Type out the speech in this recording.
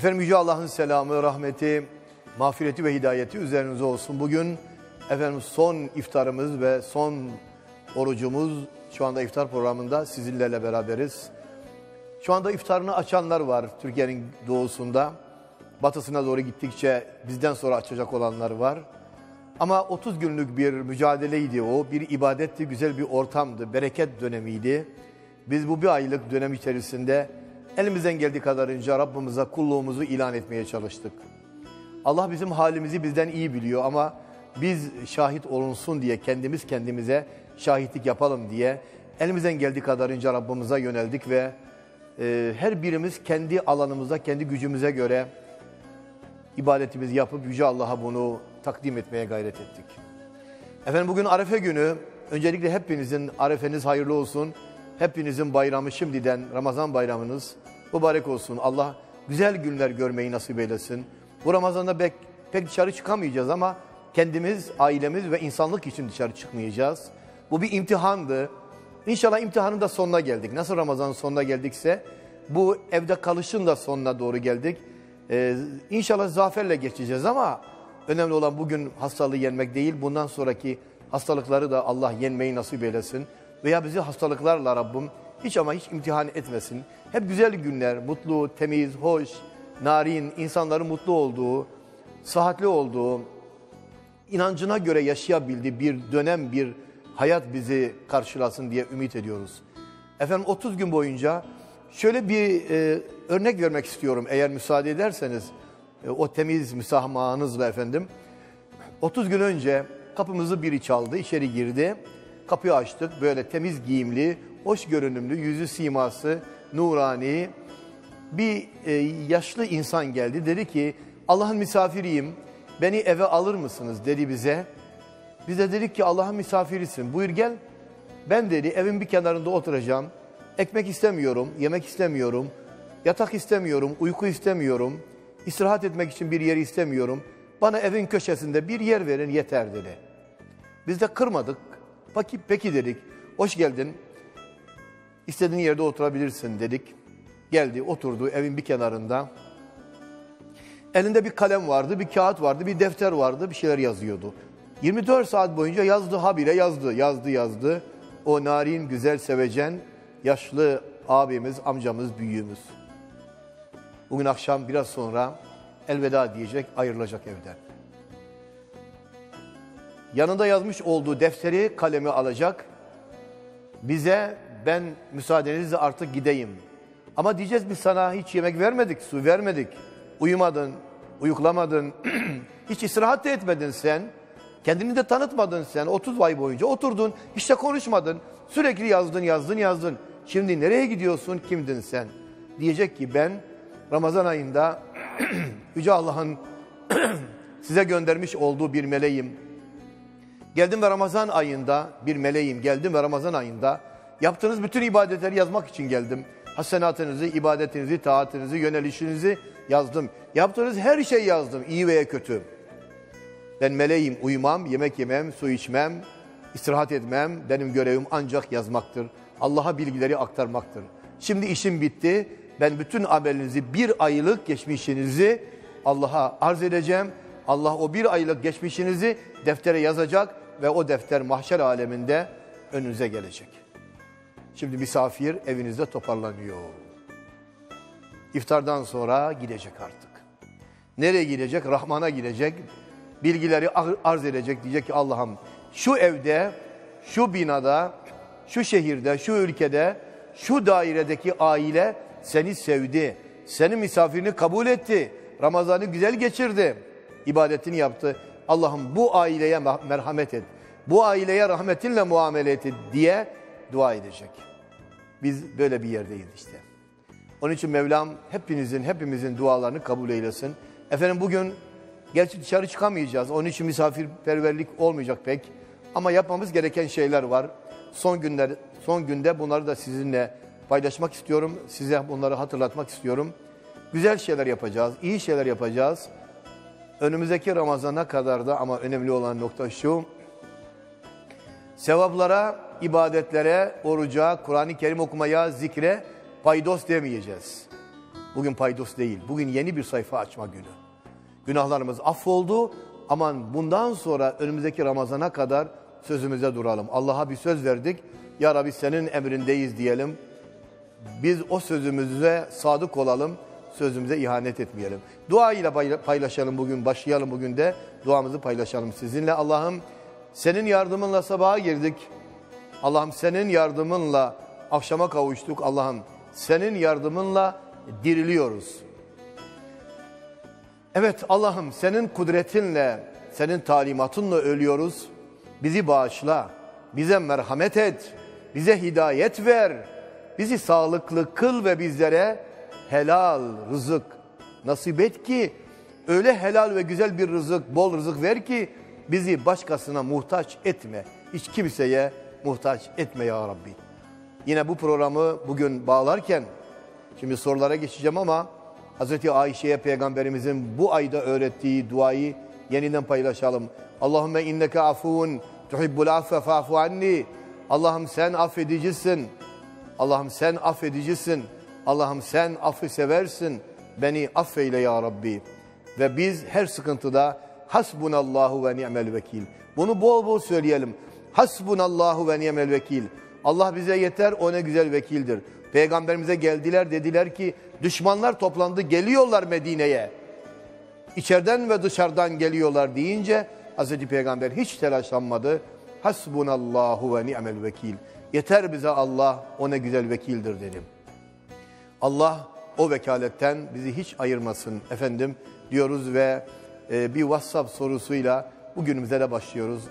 Efendim Yüce Allah'ın selamı, rahmeti, mağfireti ve hidayeti üzerinize olsun. Bugün efendim son iftarımız ve son orucumuz şu anda iftar programında sizinlerle beraberiz. Şu anda iftarını açanlar var Türkiye'nin doğusunda. Batısına doğru gittikçe bizden sonra açacak olanlar var. Ama 30 günlük bir mücadeleydi o, bir ibadetti, güzel bir ortamdı, bereket dönemiydi. Biz bu bir aylık dönem içerisinde elimizden geldiği kadarınca Rabbimize kulluğumuzu ilan etmeye çalıştık. Allah bizim halimizi bizden iyi biliyor ama biz şahit olunsun diye kendimiz kendimize şahitlik yapalım diye elimizden geldiği kadarınca Rabbimize yöneldik ve e, her birimiz kendi alanımıza, kendi gücümüze göre ibadetimizi yapıp Yüce Allah'a bunu takdim etmeye gayret ettik. Efendim bugün Arefe günü. Öncelikle hepinizin Arefeniz hayırlı olsun. Hepinizin bayramı şimdiden Ramazan bayramınız mübarek olsun. Allah güzel günler görmeyi nasip eylesin. Bu Ramazan'da pek, pek dışarı çıkamayacağız ama kendimiz, ailemiz ve insanlık için dışarı çıkmayacağız. Bu bir imtihandı. İnşallah imtihanın da sonuna geldik. Nasıl Ramazan'ın sonuna geldikse bu evde kalışın da sonuna doğru geldik. Ee, inşallah zaferle geçeceğiz ama önemli olan bugün hastalığı yenmek değil. Bundan sonraki hastalıkları da Allah yenmeyi nasip eylesin. Veya bizi hastalıklarla Rabbim hiç ama hiç imtihan etmesin. Hep güzel günler, mutlu, temiz, hoş, narin, insanların mutlu olduğu, sıhhatli olduğu, inancına göre yaşayabildiği bir dönem, bir hayat bizi karşılasın diye ümit ediyoruz. Efendim 30 gün boyunca şöyle bir e, örnek vermek istiyorum eğer müsaade ederseniz. E, o temiz müsamahanızla efendim. 30 gün önce kapımızı biri çaldı, içeri girdi. Kapıyı açtık, böyle temiz giyimli, hoş görünümlü, yüzü siması, nurani bir e, yaşlı insan geldi. Dedi ki Allah'ın misafiriyim, beni eve alır mısınız dedi bize. Biz de dedik ki Allah'ın misafirisin, buyur gel. Ben dedi evin bir kenarında oturacağım. Ekmek istemiyorum, yemek istemiyorum, yatak istemiyorum, uyku istemiyorum. istirahat etmek için bir yer istemiyorum. Bana evin köşesinde bir yer verin yeter dedi. Biz de kırmadık. Peki, peki dedik. Hoş geldin. İstediğin yerde oturabilirsin dedik. Geldi oturdu evin bir kenarında. Elinde bir kalem vardı, bir kağıt vardı, bir defter vardı, bir şeyler yazıyordu. 24 saat boyunca yazdı habire yazdı, yazdı, yazdı. O narin, güzel, sevecen, yaşlı abimiz, amcamız, büyüğümüz. Bugün akşam biraz sonra elveda diyecek, ayrılacak evden. Yanında yazmış olduğu defteri, kalemi alacak. Bize ben müsaadenizle artık gideyim. Ama diyeceğiz biz sana hiç yemek vermedik, su vermedik. Uyumadın, uyuklamadın, hiç istirahat da etmedin sen. Kendini de tanıtmadın sen 30 ay boyunca. Oturdun, işte konuşmadın. Sürekli yazdın, yazdın, yazdın. Şimdi nereye gidiyorsun, kimdin sen? Diyecek ki ben Ramazan ayında Yüce Allah'ın size göndermiş olduğu bir meleğim. Geldim ve Ramazan ayında bir meleğim. Geldim ve Ramazan ayında yaptığınız bütün ibadetleri yazmak için geldim. Hasenatınızı, ibadetinizi, taatinizi, yönelişinizi yazdım. Yaptığınız her şeyi yazdım, iyi veya kötü. Ben meleğim, uyumam, yemek yemem, su içmem, istirahat etmem. Benim görevim ancak yazmaktır. Allah'a bilgileri aktarmaktır. Şimdi işim bitti. Ben bütün amelinizi bir aylık geçmişinizi Allah'a arz edeceğim. Allah o bir aylık geçmişinizi deftere yazacak ve o defter mahşer aleminde önünüze gelecek. Şimdi misafir evinizde toparlanıyor. İftardan sonra gidecek artık. Nereye gidecek? Rahman'a gidecek. Bilgileri arz edecek. Diyecek ki Allah'ım şu evde, şu binada, şu şehirde, şu ülkede, şu dairedeki aile seni sevdi. Senin misafirini kabul etti. Ramazan'ı güzel geçirdi. ibadetini yaptı. Allah'ım bu aileye merhamet et. Bu aileye rahmetinle muamele et diye dua edecek. Biz böyle bir yerdeyiz işte. Onun için Mevlam hepinizin, hepimizin dualarını kabul eylesin. Efendim bugün gerçi dışarı çıkamayacağız. Onun için misafirperverlik olmayacak pek. Ama yapmamız gereken şeyler var. Son günler, son günde bunları da sizinle paylaşmak istiyorum. Size bunları hatırlatmak istiyorum. Güzel şeyler yapacağız, iyi şeyler yapacağız. Önümüzdeki Ramazan'a kadar da ama önemli olan nokta şu. Sevaplara, ibadetlere, oruca, Kur'an-ı Kerim okumaya, zikre paydos demeyeceğiz. Bugün paydos değil. Bugün yeni bir sayfa açma günü. Günahlarımız affoldu. Aman bundan sonra önümüzdeki Ramazan'a kadar sözümüze duralım. Allah'a bir söz verdik. Ya Rabbi senin emrindeyiz diyelim. Biz o sözümüze sadık olalım. Sözümüze ihanet etmeyelim. Dua ile paylaşalım bugün. Başlayalım bugün de. Duamızı paylaşalım sizinle. Allah'ım senin yardımınla sabaha girdik. Allah'ım senin yardımınla akşama kavuştuk. Allah'ım senin yardımınla diriliyoruz. Evet Allah'ım senin kudretinle, senin talimatınla ölüyoruz. Bizi bağışla, bize merhamet et, bize hidayet ver. Bizi sağlıklı kıl ve bizlere helal rızık nasip et ki öyle helal ve güzel bir rızık, bol rızık ver ki bizi başkasına muhtaç etme. Hiç kimseye muhtaç etme ya Rabbi. Yine bu programı bugün bağlarken şimdi sorulara geçeceğim ama Hz. Ayşe'ye peygamberimizin bu ayda öğrettiği duayı yeniden paylaşalım. Allahümme inneke afuvun tuhibbul affe fa'fu anni. Allah'ım sen affedicisin. Allah'ım sen affedicisin. Allah'ım sen affı seversin. Beni affeyle ya Rabbi. Ve biz her sıkıntıda hasbunallahu ve ni'mel vekil. Bunu bol bol söyleyelim. Hasbunallahu ve ni'mel vekil. Allah bize yeter o ne güzel vekildir. Peygamberimize geldiler dediler ki düşmanlar toplandı geliyorlar Medine'ye. İçeriden ve dışarıdan geliyorlar deyince Hazreti Peygamber hiç telaşlanmadı. Hasbunallahu ve ni'mel vekil. Yeter bize Allah o ne güzel vekildir dedim. Allah o vekaletten bizi hiç ayırmasın efendim diyoruz ve e, bir WhatsApp sorusuyla bugünümüze de başlıyoruz.